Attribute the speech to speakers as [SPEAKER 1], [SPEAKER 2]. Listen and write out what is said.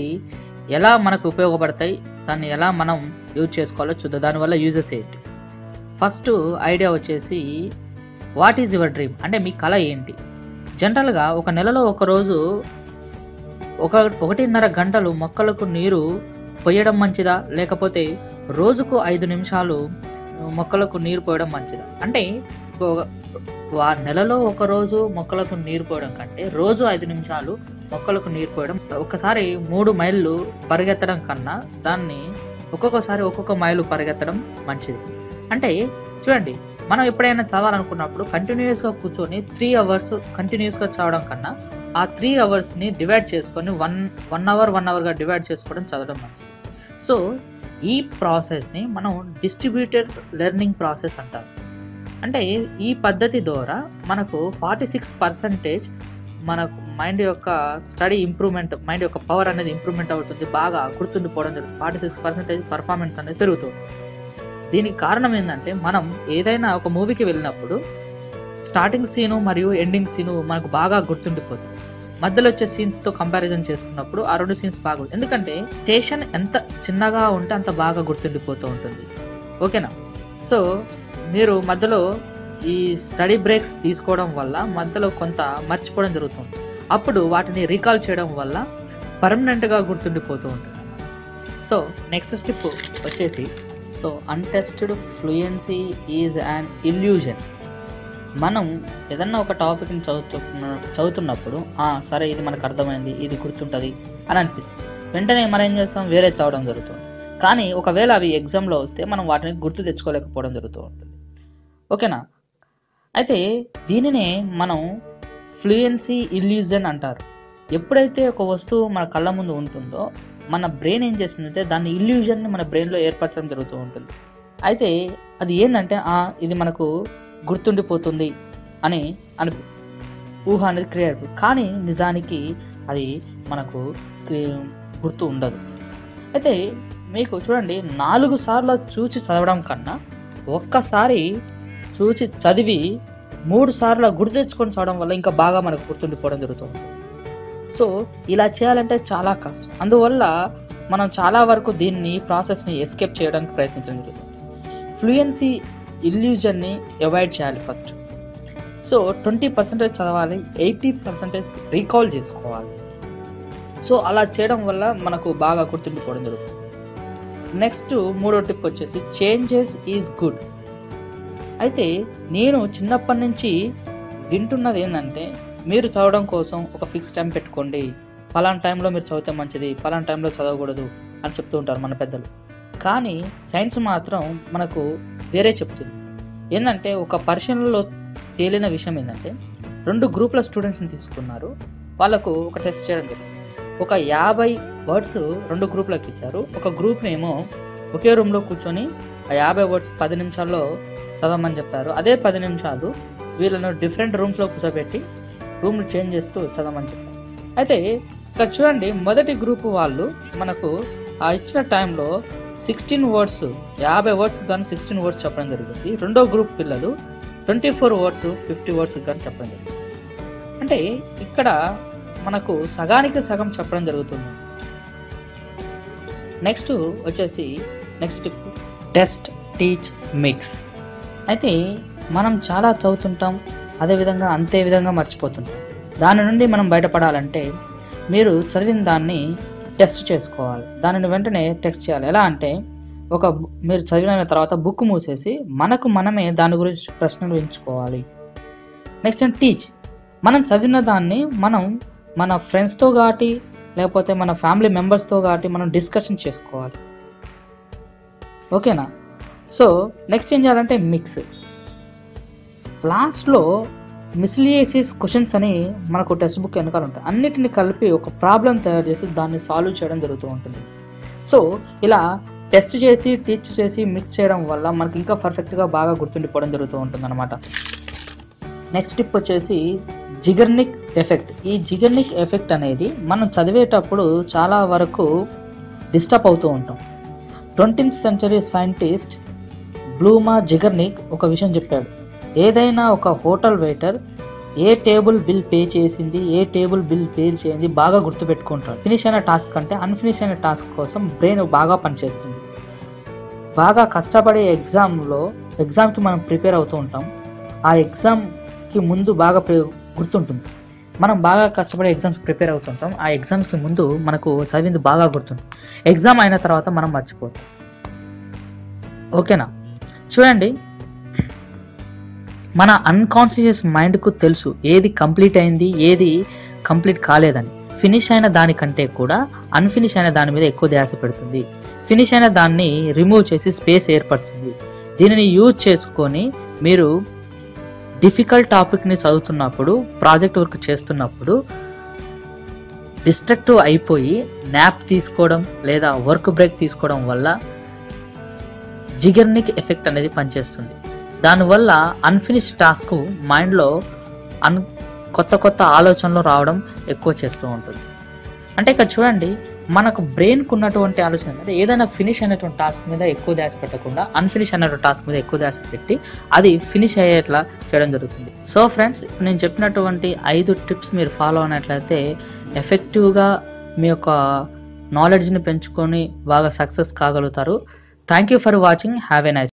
[SPEAKER 1] కాబట్టి ఎలా మనకు ఉపయోగపడతాయి దాన్ని ఎలా మనం యూజ్ చేసుకోవాలో చూద్దాం. దానివల్ల యూజెస్ ఏంటి? ఫస్ట్ ఐడియా వచ్చేసి వాట్ ఈజ్ యువర్ డ్రీమ్ అంటే మీ కళ ఏంటి? జనరల్గా ఒక నెలలో ఒక రోజు ఒక ఒకటిన్నర గంటలు మొక్కలకు నీరు పోయడం మంచిదా? లేకపోతే రోజుకు ఐదు నిమిషాలు మొక్కలకు నీరు పోయడం మంచిదా? అంటే వా- నెలలో ఒక రోజు మొక్కలకు నీరు పోయడం కంటే రోజు ఐదు నిమిషాలు మొక్కలకు నీరు పోయడం. ఒకసారి మూడు మైళ్ళు పరిగెత్తడం కన్నా దాన్ని ఒక్కొక్కసారి ఒక్కొక్క మైలు పరిగెత్తడం మంచిది. అంటే చూడండి మనం ఎప్పుడైనా చదవాలనుకున్నప్పుడు కంటిన్యూస్గా కూర్చొని త్రీ అవర్స్ కంటిన్యూస్గా చదవడం కన్నా ఆ త్రీ అవర్స్ని డివైడ్ చేసుకొని వన్ వన్ అవర్ వన్ అవర్గా డివైడ్ చేసుకోవడం చదవడం మంచిది. సో ఈ ప్రాసెస్ని మనం డిస్ట్రిబ్యూటెడ్ లెర్నింగ్ ప్రాసెస్ అంటారు. అంటే ఈ పద్ధతి ద్వారా మనకు ఫార్టీ సిక్స్ పర్సంటేజ్ మనకు మైండ్ యొక్క స్టడీ ఇంప్రూవ్మెంట్ మైండ్ యొక్క పవర్ అనేది ఇంప్రూవ్మెంట్ అవుతుంది. బాగా గుర్తుండిపోవడం జరుగుతుంది. ఫార్టీ సిక్స్ పర్సెంటేజ్ పర్ఫార్మెన్స్ అనేది పెరుగుతుంది. దీనికి కారణం ఏంటంటే మనం ఏదైనా ఒక మూవీకి వెళ్ళినప్పుడు స్టార్టింగ్ సీను మరియు ఎండింగ్ సీను మనకు బాగా గుర్తుండిపోతుంది. మధ్యలో వచ్చే సీన్స్తో కంపారిజన్ చేసుకున్నప్పుడు ఆ రెండు సీన్స్ బాగా ఎందుకంటే స్టేషన్ ఎంత చిన్నగా ఉంటే అంత బాగా గుర్తుండిపోతూ ఉంటుంది. ఓకేనా? సో మీరు మధ్యలో ఈ స్టడీ బ్రేక్స్ తీసుకోవడం వల్ల మధ్యలో కొంత మర్చిపోవడం జరుగుతుంది. అప్పుడు వాటిని రీకాల్ చేయడం వల్ల పర్మనెంట్గా గుర్తుండిపోతూ ఉంటుంది సో నెక్స్ట్ స్టెప్ వచ్చేసి so untested fluency is an illusion మనం ఏదన్నా ఒక టాపిక్ని చదువుతున్న చదువుతున్నప్పుడు సరే ఇది మనకు అర్థమైంది ఇది గుర్తుంటుంది అని అనిపిస్తుంది. వెంటనే మనం ఏం చేస్తాం? వేరే చదవడం జరుగుతుంది. కానీ ఒకవేళ అవి ఎగ్జామ్లో వస్తే మనం వాటిని గుర్తు తెచ్చుకోలేకపోవడం జరుగుతూ ఉంటుంది. ఓకేనా? అయితే దీనినే మనం ఫ్లూయెన్సీ ఇల్యూజన్ అంటారు. ఎప్పుడైతే ఒక వస్తువు మన కళ్ళ ముందు ఉంటుందో మన బ్రెయిన్ ఏం చేస్తుందంటే దాని ఇల్యూజన్ని మన బ్రెయిన్లో ఏర్పరచడం జరుగుతూ ఉంటుంది. అయితే అది ఏంటంటే ఇది మనకు గుర్తుండిపోతుంది అని అని ఊహ అనేది క్రియేట్ కానీ నిజానికి అది మనకు గుర్తు ఉండదు. అయితే మీకు చూడండి నాలుగు సార్లు చూచి చదవడం కన్నా ఒక్కసారి చూచి చదివి మూడు సార్లు గుర్తు తెచ్చుకొని చదవడం వల్ల ఇంకా బాగా మనకు గుర్తుండిపోవడం జరుగుతుంది. సో ఇలా చేయాలంటే చాలా కష్టం. అందువల్ల మనం చాలా వరకు దీన్ని ప్రాసెస్ని ఎస్కేప్ చేయడానికి ప్రయత్నించడం జరుగుతుంది. ఫ్లూయెన్సీ ఇల్యూజన్ని అవాయిడ్ చేయాలి ఫస్ట్. సో ట్వంటీ పర్సెంటేజ్ చదవాలి ఎయిటీ పర్సెంటేజ్ రీకాల్ చేసుకోవాలి. సో అలా చేయడం వల్ల మనకు బాగా గుర్తుండిపోవడం జరుగుతుంది. నెక్స్ట్ మూడో టిప్ వచ్చేసి చేంజెస్ ఈజ్ గుడ్. అయితే నేను చిన్నప్పటి నుంచి వింటున్నది ఏంటంటే మీరు చదవడం కోసం ఒక ఫిక్స్ టైం పెట్టుకోండి. పలానా టైంలో మీరు చదివితే మంచిది పలానా టైంలో చదవకూడదు అని చెప్తూ ఉంటారు మన పెద్దలు. కానీ సైన్స్ మాత్రం మనకు వేరే చెప్తుంది. ఏంటంటే ఒక పరిశీలనలో తేలిన విషయం ఏంటంటే రెండు గ్రూపుల స్టూడెంట్స్ని తీసుకున్నారు. వాళ్ళకు ఒక టెస్ట్ చేయడం జరిగింది. ఒక యాభై వర్డ్స్ రెండు గ్రూపులకు ఇచ్చారు. ఒక గ్రూప్నేమో ఒకే రూమ్లో కూర్చొని ఆ యాభై వర్డ్స్ పది నిమిషాల్లో చదవమని చెప్పారు. అదే పది నిమిషాలు వీళ్ళను డిఫరెంట్ రూమ్స్లో కూర్చోబెట్టి రూమ్లు చేంజ్ చేస్తూ చదవమని చెప్పారు. అయితే ఇక్కడ చూడండి మొదటి గ్రూప్ వాళ్ళు మనకు ఆ ఇచ్చిన టైంలో సిక్స్టీన్ వర్డ్స్ యాభై వర్డ్స్ కానీ సిక్స్టీన్ వర్డ్స్ చెప్పడం జరిగింది. రెండో గ్రూప్ పిల్లలు twenty four words fifty words కానీ చెప్పడం జరిగింది. అంటే ఇక్కడ మనకు సగానికి సగం చెప్పడం జరుగుతుంది. నెక్స్ట్ వచ్చేసి నెక్స్ట్ టెస్ట్ టీచ్ మిక్స్ అయితే మనం చాలా చదువుతుంటాం అదేవిధంగా అంతే విధంగా మర్చిపోతుంటాం. దాని నుండి మనం బయటపడాలంటే మీరు చదివిన దాన్ని టెస్ట్ చేసుకోవాలి. దానిని వెంటనే టెస్ట్ చేయాలి. ఎలా అంటే ఒక మీరు చదివిన తర్వాత బుక్ మూసేసి మనకు మనమే దాని గురించి ప్రశ్నలు ఎంచుకోవాలి నెక్స్ట్ అండ్ టీచ్ మనం చదివిన దాన్ని మనం మన ఫ్రెండ్స్తో కాటి లేకపోతే మన ఫ్యామిలీ మెంబర్స్తో కాటి మనం డిస్కషన్ చేసుకోవాలి. ఓకేనా? సో నెక్స్ట్ ఏం చేయాలంటే మిక్స్ లాస్ట్లో మిస్లియేసిస్ క్వశ్చన్స్ అని మనకు టెక్స్ట్ బుక్ వెనకాల ఉంటాయి. అన్నిటిని కలిపి ఒక ప్రాబ్లం తయారు చేసి దాన్ని సాల్వ్ చేయడం జరుగుతూ ఉంటుంది. సో ఇలా టెస్ట్ చేసి టీచ్ చేసి మిక్స్ చేయడం వల్ల మనకి ఇంకా పర్ఫెక్ట్గా బాగా గుర్తుండిపోవడం జరుగుతూ ఉంటుంది అనమాట నెక్స్ట్ టిప్ వచ్చేసి జిగర్నిక్ ఎఫెక్ట్. ఈ జిగర్నిక్ ఎఫెక్ట్ అనేది మనం చదివేటప్పుడు చాలా వరకు డిస్టర్బ్ అవుతూ ఉంటాం. Twentieth century scientist Bluma Zeigarnik ఒక విషయం చెప్పాడు. ఏదైనా ఒక హోటల్ వెయిటర్ ఏ టేబుల్ బిల్ పే చేసింది ఏ టేబుల్ బిల్ పే చేయింది బాగా గుర్తుపెట్టుకుంటాడు. ఫినిష్ అయిన టాస్క్ అంటే అన్ఫినిష్ అయిన టాస్క్ కోసం బ్రెయిన్ బాగా పనిచేస్తుంది. బాగా కష్టపడే ఎగ్జామ్లో ఎగ్జామ్కి మనం ప్రిపేర్ అవుతూ ఉంటాం. ఆ ఎగ్జామ్కి ముందు బాగా గుర్తుంటుంది. మనం బాగా కష్టపడి ఎగ్జామ్స్ ప్రిపేర్ అవుతుంటాం. ఆ ఎగ్జామ్స్కి ముందు మనకు చదివింది బాగా గుర్తుంది. ఎగ్జామ్ అయిన తర్వాత మనం మర్చిపోతాం. ఓకేనా? చూడండి. మన అన్కాన్షియస్ మైండ్కు తెలుసు ఏది కంప్లీట్ అయింది ఏది కంప్లీట్ కాలేదని. ఫినిష్ అయిన దానికంటే కూడా అన్ఫినిష్ అయిన దాని మీద ఎక్కువ ధ్యాస పెడుతుంది. ఫినిష్ అయిన దాన్ని రిమూవ్ చేసి స్పేస్ ఏర్పడుతుంది దీనిని యూజ్ చేసుకొని మీరు డిఫికల్ట్ టాపిక్ని చదువుతున్నప్పుడు ప్రాజెక్ట్ వర్క్ చేస్తున్నప్పుడు డిస్ట్రక్టివ్ అయిపోయి న్యాప్ తీసుకోవడం లేదా వర్క్ బ్రేక్ తీసుకోవడం వల్ల జిగర్నిక్ ఎఫెక్ట్ అనేది పనిచేస్తుంది. దానివల్ల అన్ఫినిష్ టాస్క్ మైండ్లో అన్ కొత్త కొత్త ఆలోచనలు రావడం ఎక్కువ చేస్తూ ఉంటుంది. అంటే ఇక్కడ చూడండి మనకు బ్రెయిన్కు ఉన్నటువంటి ఆలోచన అంటే ఏదైనా ఫినిష్ అనేటువంటి టాస్క్ మీద ఎక్కువ ధ్యాస పెట్టకుండా అన్ఫినిష్ అనేటువంటి టాస్క్ మీద ఎక్కువ ధ్యాస పెట్టి అది ఫినిష్ అయ్యేట్లా చేయడం జరుగుతుంది. సో ఫ్రెండ్స్ ఇప్పుడు నేను చెప్పినటువంటి ఐదు టిప్స్ మీరు ఫాలో అయినట్లయితే ఎఫెక్టివ్గా మీ యొక్క నాలెడ్జ్ని పెంచుకొని బాగా success కాగలుగుతారు. Thank you for watching have a nice